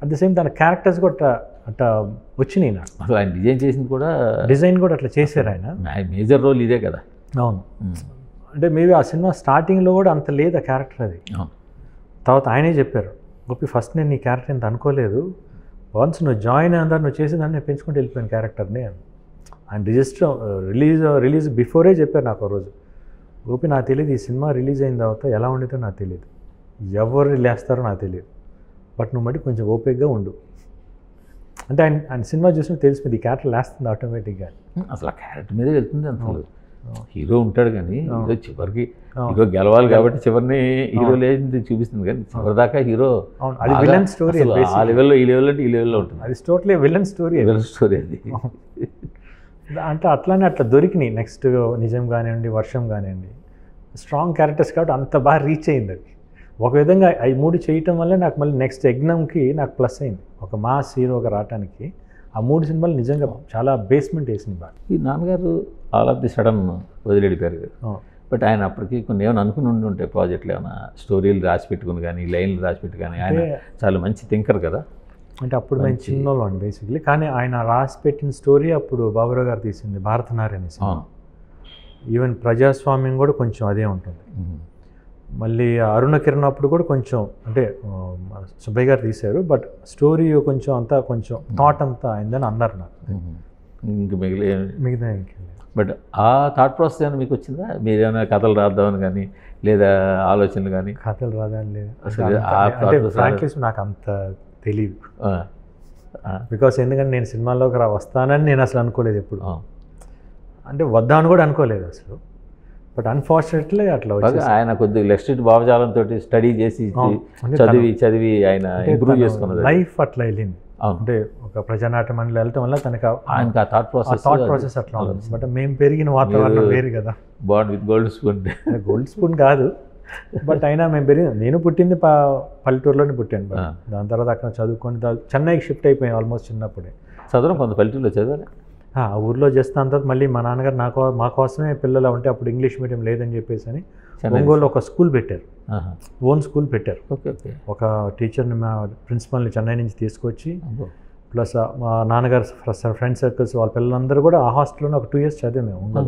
అట్ ద సేమ్ దాని క్యారెక్టర్స్ కూడా అట్లా వచ్చినాయి నాకు. అసలు ఆయన డిజైన్ చేసింది కూడా డిజైన్ కూడా అట్లా చేశారు ఆయన. మేజర్ రోల్ ఇదే కదా. అవును. అంటే మేబీ ఆ సినిమా స్టార్టింగ్లో కూడా అంత లేదు ఆ క్యారెక్టర్ అది. తర్వాత ఆయనే చెప్పారు గోపి ఫస్ట్ నేను నీ క్యారెక్టర్ ఎంత అనుకోలేదు. వన్స్ నువ్వు జాయిన్ అయిన నువ్వు చేసేదాన్ని నేను పెంచుకుంటూ వెళ్ళిపోయాను క్యారెక్టర్ని అని. ఆయన రిజిస్టర్ రిలీజ్ రిలీజ్ బిఫోరే చెప్పారు నాకు ఒక రోజు. గోపి నాకు తెలియదు ఈ సినిమా రిలీజ్ అయిన తర్వాత ఎలా ఉండితో నాకు తెలియదు. ఎవరు లేస్తారో నాకు తెలియదు. బట్ నువ్వు మట్టి కొంచెం ఓపిక్గా ఉండు. అంటే ఆయన ఆయన సినిమా చూసిన తెలిసిపోయింది ఈ క్యారెక్టర్ లేస్తుంది ఆటోమేటిక్గా అసలు ఆ క్యారెక్టర్ మీదే వెళ్తుంది అసలు హీరో ఉంటాడు కానీ చివరికి. హీరో గెలవాలి కాబట్టి చివరిని హీరో లేని చూపిస్తుంది కానీ చివరి దాకా హీరో విలన్ స్టోరీ ఆ లెవెల్లో ఈ లెవెల్లో అంటే ఈ లెవెల్లో ఉంటుంది. అది totally villain story villain story అది. అంటే అట్లానే అట్లా దొరికినాయి. నెక్స్ట్ నిజం కానివ్వండి వర్షం కానివ్వండి. స్ట్రాంగ్ క్యారెక్టర్స్ కాబట్టి అంత బాగా రీచ్ అయింది అది. ఒక విధంగా అవి మూడు చేయటం వల్ల నాకు మళ్ళీ నెక్స్ట్ ఎగ్జామ్కి నాకు ప్లస్ అయింది. ఒక మాస్ హీరోగా రావడానికి ఆ మూడు సినిమాలు నిజంగా చాలా బేస్మెంట్ వేసింది బాగా. ఈ నాన్నగారు ఆల్ ఆఫ్ ది సడన్ వదిలేడిపోయారు. బట్ ఆయన అప్పటికి కొన్ని ఏమైనా అనుకుని ఉండి ఉంటాయి ప్రాజెక్టులు ఏమైనా స్టోరీలు రాసి పెట్టుకుని కానీ లైన్లు రాసి పెట్టి కానీ ఆయన చాలా మంచి థింకర్ కదా. అంటే అప్పుడు మేము చిన్నోళ్ళం బేసిక్లీ కానీ ఆయన రాసి పెట్టిన స్టోరీ అప్పుడు బాబురావు గారు తీసింది భారతనారి సినిమా. అవును. ఈవెన్ ప్రజాస్వామ్యం కూడా కొంచెం అదే ఉంటుంది. మళ్ళీ అరుణ కిరణ్ అప్పుడు కూడా కొంచెం అంటే సుబ్బయ్య గారు తీశారు బట్ స్టోరీ కొంచెం అంతా కొంచెం థాట్ అంతా అయిందని అన్నారు నాకు. ఇంక మిగిలి మిగతా ఇంకేం లేదు. బట్ ఆ థాట్ ప్రాసెస్ ఏమైనా మీకు వచ్చిందా? మీరు ఏమైనా కథలు రాద్దామని కానీ లేదా ఆలోచనలు కానీ? కథలు రాదని లేదు. అసలు నాకు అంత తెలియదు బికాస్ ఎందుకంటే నేను సినిమాల్లోకి రా వస్తానని నేను అసలు అనుకోలేదు ఎప్పుడు. అంటే వద్దామని కూడా అనుకోలేదు అసలు. బట్ అన్ఫార్చునేట్లీ అట్లా ఆయన కొద్దిగా లెస్టెడ్ భావజాలంతో స్టడీ చేసి చదివి చదివి ఆయన ఇంప్రూవ్ చేసుకున్నది. లైఫ్ అట్లా వెళ్ళింది. అంటే ఒక ప్రజానాట్య మండలి వెళ్ళటం వల్ల తనకు ఆయనకి ఆ థాట్ ప్రాసెస్ థాట్ ప్రాసెస్ అట్లా ఉంది బట్ మేము పెరిగిన వాతావరణం వేరు కదా. Bond with gold spoon gold spoon కాదు. బట్ అయినా మేము పెరిగి నేను పుట్టింది ప పల్లెటూరులోనే పుట్టాను. దాని తర్వాత అక్కడ చదువుకొని చెన్నైకి షిఫ్ట్ అయిపోయాం ఆల్మోస్ట్ చిన్నప్పుడే. చదవడం కొంత పల్లెటూరులో చదివాలి ఆ ఊర్లో చేస్తాను తర్వాత మళ్ళీ మా నాన్నగారు నా కో- మా కోసమే పిల్లలు ఉంటే అప్పుడు ఇంగ్లీష్ మీడియం లేదని చెప్పేసి అని. ఒంగోలు ఒక స్కూల్ పెట్టారు. ఓన్ స్కూల్ పెట్టారు. ఒక టీచర్ని మా ప్రిన్సిపల్ని చెన్నై నుంచి తీసుకొచ్చి. ప్లస్ మా నాన్నగారు ఫ్రెండ్ సర్కిల్స్ వాళ్ళ పిల్లలందరూ కూడా ఆ హాస్టల్లోనే ఒక టూ ఇయర్స్ చదివాము మేము ఒంగోలు.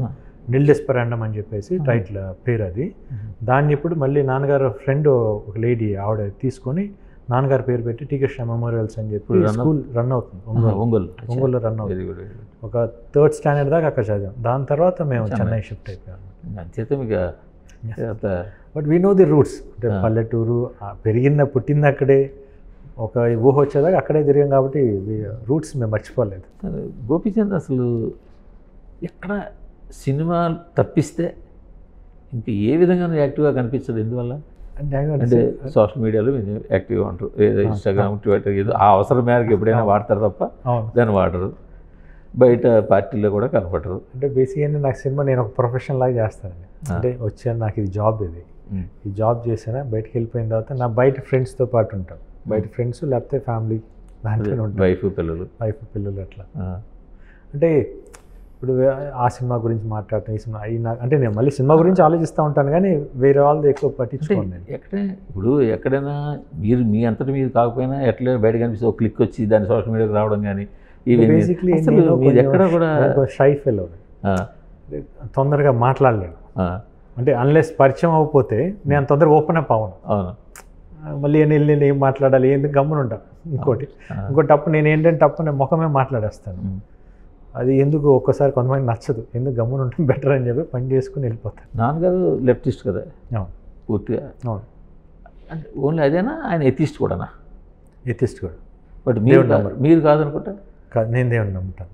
నిల్ డెస్పరాండం అని చెప్పేసి టైటిల్ పేరు అది. దాన్ని ఇప్పుడు మళ్ళీ నాన్నగారు ఫ్రెండ్ ఒక లేడీ ఆవిడ తీసుకొని నాన్నగారి పేరు పెట్టి టీ కృష్ణ మెమోరియల్స్ అని చెప్పి స్కూల్ రన్ అవుతుంది ఒంగోలు. ఒంగోలు. రన్ అవుతుంది. ఒక థర్డ్ స్టాండర్డ్ దాకా అక్కడ చదివాం. దాని తర్వాత మేము చెన్నై. షిఫ్ట్ అయిపోయాం. అంచేత మీకు అంత but we know the roots అంటే. పల్లెటూరు పెరిగిన పుట్టింది అక్కడే ఒక ఊహ వచ్చేదాకా అక్కడే తిరిగాం కాబట్టి రూట్స్ మేము మర్చిపోలేదు. గోపీచంద్ అసలు ఎక్కడ సినిమా తప్పిస్తే ఇంక ఏ విధంగా యాక్టివ్గా కనిపించదు. ఎందువల్ల? అంటే సోషల్ మీడియాలో యాక్టివ్గా ఉంటారు. ఏదో ఇన్స్టాగ్రామ్ ట్విట్టర్ ఏదో ఆ అవసరం మేరకు ఎప్పుడైనా వాడతారు తప్ప దాన్ని వాడరు. బయట పార్టీల్లో కూడా కనపడరు. అంటే బేసిక్గా నాకు సినిమా నేను ఒక ప్రొఫెషన్ లాగా చేస్తానండి. అంటే వచ్చాను నాకు ఇది జాబ్ ఇది. ఈ జాబ్ చేసానా బయటకు వెళ్ళిపోయిన తర్వాత నా బయట ఫ్రెండ్స్తో పాటు ఉంటాం. బయట ఫ్రెండ్స్ లేకపోతే ఫ్యామిలీ దాంట్లో ఉంటాం. వైఫ్ పిల్లలు. వైఫ్ పిల్లలు అట్లా. అంటే ఇప్పుడు ఆ సినిమా గురించి మాట్లాడటం ఈ సినిమా ఈ నా- అంటే నేను మళ్ళీ సినిమా గురించి ఆలోచిస్తూ ఉంటాను కానీ వేరే వాళ్ళది ఎక్కువ అంటే పట్టించుకోను నేను. ఎక్కడ ఇప్పుడు ఎక్కడైనా మీరు మీ అంతటి మీరు కాకపోయినా ఎట్లా బయట కనిపిస్తే ఒక క్లిక్ వచ్చి దాన్ని సోషల్ మీడియాకి రావడం కానీ అసలు ఎక్కడ కూడా షై ఫెల్ ఆ, తొందరగా మాట్లాడలేను. అంటే అన్లెస్ పరిచయం అవ్వకపోతే నేను అంత తొందరగా ఓపెన్ అప్ అవును. మళ్ళీ నేను వెళ్ళి నేను ఏం మాట్లాడాలి ఎందుకు గమ్మున ఉంటాను ఇంకోటి. ఇంకోటి తప్పు నేను ఏంటంటే తప్పు నేను ముఖమే మాట్లాడేస్తాను. ఉమ్. అది ఎందుకు ఒక్కసారి కొంతమంది నచ్చదు. ఎందుకు గమ్మున ఉంటే బెటర్ అని చెప్పి పని చేసుకుని వెళ్ళిపోతాను. నాన్నగారు లెఫ్టిస్ట్ కదా? అవును. పూర్తిగా. అవును. అంటే ఓన్లీ అదేనా? ఆయన ఎథిస్ట్ కూడానా? ఎథిస్ట్ కూడా. బట్ మీరు. మీరు కాదనుకుంటా? కాదు నేను దేవుని నమ్ముతాను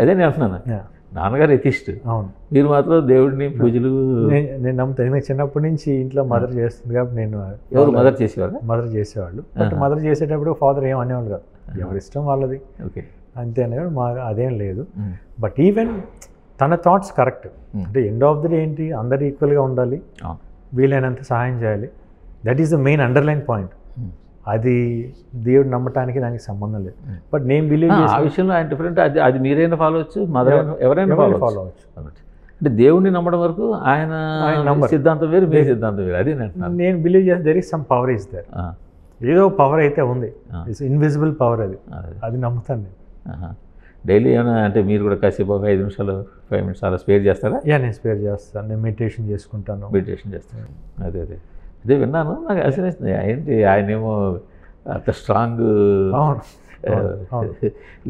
అదే నేను అంటున్నాను. నాన్నగారు ఎథిస్ట్. అవును. మీరు మాత్రం దేవుడిని పూజలు నేను నేను నమ్ముతాను ఎందుకంటే చిన్నప్పటి నుంచి ఇంట్లో మదర్ చేస్తుంది కాబట్టి నేను ఎవరు మదర్ చేసేవారా మదర్ చేసేవాళ్ళు. బట్ మదర్ చేసేటప్పుడు ఫాదర్ ఏం అనేవాళ్ళు కాదు. ఎవరి ఇష్టం వాళ్ళది. ఓకే. అంతే అనేవాడు మా అదేం లేదు. బట్ ఈవెన్ తన థాట్స్ కరెక్ట్. అంటే ఎండ్ ఆఫ్ ది డే ఏంటి? అందరు ఈక్వల్గా ఉండాలి. వీలైనంత సహాయం చేయాలి. That is the main underline point. అది దేవుడు నమ్మటానికి దానికి సంబంధం లేదు. బట్ నేను బిలీవ్ ఆ, విషయంలో ఆయన డిఫరెంట్ అది అది మీరైనా ఫాలో అవచ్చు మదర్ ఎవరైనా ఫాలో ఫాలో అవచ్చు. అంటే దేవుణ్ణి నమ్మడం వరకు ఆయన. సిద్ధాంతం వేరు మీ సిద్ధాంతం వేరు. అదే నేను బిలీవ్ చేస్తే there is some power is there ఏదో పవర్ అయితే ఉంది. ఇట్స్ ఇన్విజిబుల్ పవర్ అది. అదే. నమ్ముతాను నేను. డైలీ ఏమైనా అంటే మీరు కూడా కాసేపు ఒక ఐదు నిమిషాలు ఫైవ్ మినిట్స్ అలా స్పేర్ చేస్తారా? యా నేను స్పేర్ చేస్తాను. నేను మెడిటేషన్ చేసుకుంటాను. మెడిటేషన్ చేస్తారు అదే అదే. అదే విన్నాను. నాకు ఆశ్చర్యిస్తుంది ఏంటి? ఆయన ఏమో అంత స్ట్రాంగ్ అవును.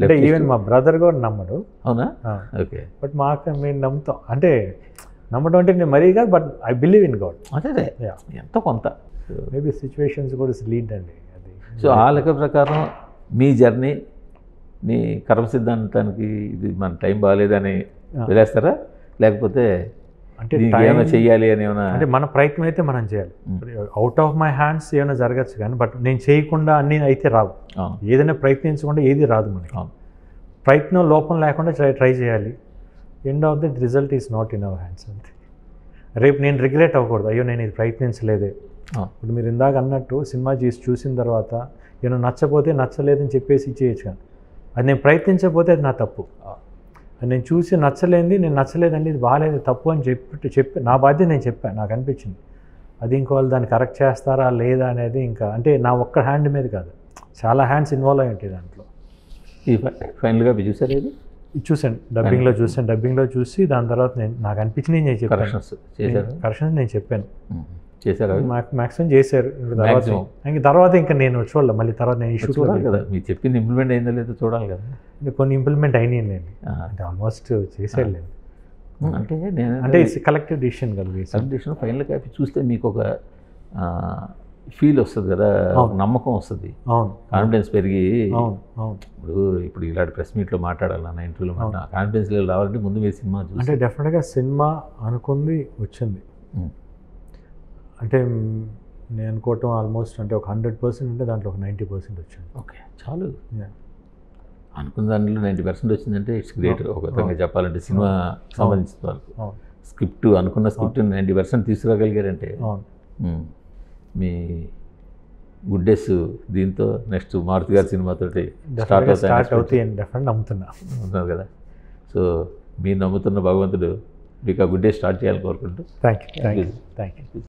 అంటే ఈవెన్ మా బ్రదర్ కూడా నమ్మడు. అవునా? ఓకే. బట్ మాకు మేము నమ్ముతాం. అంటే నమ్మడం అంటే నేను మరీ కాదు but I believe in God అదే ఎంతో కొంత. మేబీ సిచ్యువేషన్స్ కూడా లీడ్ అండి. అది సో ఆ లెక్క ప్రకారం మీ జర్నీ మీ కర్మ సిద్ధాంతానికి ఇది మన టైం బాగాలేదని వదిలేస్తారా? లేకపోతే అంటే ఏమైనా చెయ్యాలి అని ఏమైనా అంటే మన ప్రయత్నం అయితే మనం చేయాలి. అవుట్ ఆఫ్ మై హ్యాండ్స్ ఏమైనా జరగచ్చు కానీ బట్ నేను చేయకుండా అన్నీ అయితే రావు. ఏదైనా ప్రయత్నించకుండా ఏది రాదు మనకి. ప్రయత్నం లోపం లేకుండా ట్రై చేయాలి. End of the result is not in our hands అంతే. రేపు నేను రిగ్రెట్ అవ్వకూడదు. అయ్యో నేను ఇది ప్రయత్నించలేదే. ఇప్పుడు మీరు ఇందాక అన్నట్టు సినిమా చేసి చూసిన తర్వాత నేను నచ్చపోతే నచ్చలేదని చెప్పేసి ఇచ్చేయచ్చు కానీ అది నేను ప్రయత్నించకపోతే అది నా తప్పు. నేను చూసి నచ్చలేంది నేను నచ్చలేదండి ఇది బాగాలేదు తప్పు అని చెప్పి చెప్పి నా బాధ్యత నేను చెప్పాను నాకు అనిపించింది. అది ఇంకో వాళ్ళు దాన్ని కరెక్ట్ చేస్తారా లేదా అనేది ఇంకా అంటే నా ఒక్క హ్యాండ్ మీద కాదు చాలా హ్యాండ్స్ ఇన్వాల్వ్ అయి ఉంటాయి దాంట్లో. ఫైనల్గా చూసారు ఇది? చూశాను డబ్బింగ్లో చూశాను డబ్బింగ్లో చూసి దాని తర్వాత నేను నాకు అనిపించింది నేను చెప్పాను. కరెక్షన్స్ నేను చెప్పాను. చేశారు అవి? మ్యాక్సిమం చేశారు. ఇంక తర్వాత. ఇంక నేను చూడలే మళ్ళీ తర్వాత నేను ఇష్యూ చూడాలి కదా మీరు చెప్పింది ఇంప్లిమెంట్ అయిందో లేదో చూడాలి కదా. కొన్ని ఇంప్లిమెంట్ అయినాయి లేండి ఆ. అంటే ఆల్మోస్ట్ చేసేయండి అంటే నేను అంటే ఇట్స్ కలెక్టివ్ డిసిషన్ కదా basic. సబ్డిషన్ ఫైనల్ కాపీ చూస్తే మీకు ఒక ఫీల్ వస్తుంది కదా నమ్మకం వస్తుంది. అవును. కాన్ఫిడెన్స్ పెరిగి అవును అవును. ఇప్పుడు ఇప్పుడు ఇలాంటి ప్రెస్ మీట్లో మాట్లాడాలన్న ఇంటర్వ్యూలో కాన్ఫిడెన్స్ రావాలంటే ముందు మీరు సినిమా అంటే డెఫినెట్గా సినిమా అనుకుంది వచ్చింది. అంటే నేను అనుకోవటం ఆల్మోస్ట్ అంటే ఒక హండ్రెడ్ పర్సెంట్ ఉంటే దాంట్లో ఒక నైంటీ పర్సెంట్ వచ్చింది. ఓకే చాలు. అనుకున్న దాంట్లో నైంటీ పర్సెంట్ వచ్చిందంటే ఇట్స్ గ్రేట్ ఒక విధంగా చెప్పాలంటే సినిమా సంబంధించిన వరకు అవును స్క్రిప్ట్ అనుకున్న స్క్రిప్ట్ నైంటీ పర్సెంట్ తీసుకురాగలిగారంటే. మీ గుడ్ డేస్ దీంతో నెక్స్ట్ మారుతి గారి సినిమాతోటి స్టార్ట్ స్టార్ట్ అవుతాయి అవుతాయి అని డెఫినెట్ నమ్ముతున్నా. ఉన్నారు కదా? సో మీరు నమ్ముతున్న భగవంతుడు మీకు ఆ గుడ్ డే స్టార్ట్ చేయాలని కోరుకుంటూ thank you thank you thank you